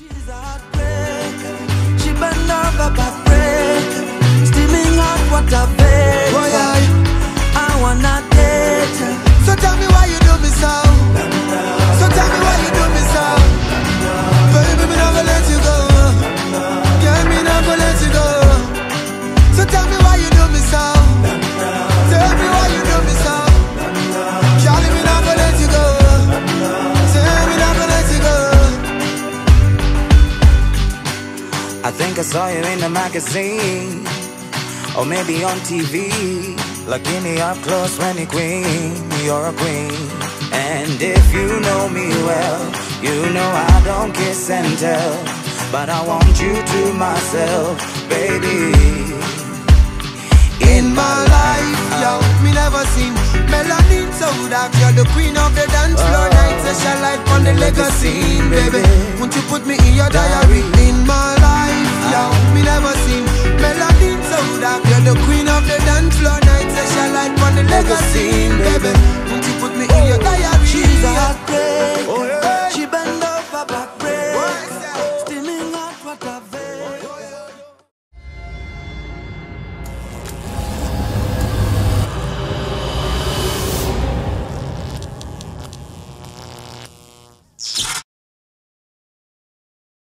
She's a heartbreaker. She bend over I think I saw you in the magazine, or maybe on TV. Looking me up close when you're queen, you're a queen. And if you know me well, you know I don't kiss and tell. But I want you to myself, baby. In my life, yo, me never seen melanin so dark. You're the queen of the dance floor. Oh. Nights a light on the legacy, baby. Won't you put me in your diary? You're the queen of the dance floor. Nights a shine light on the legacy,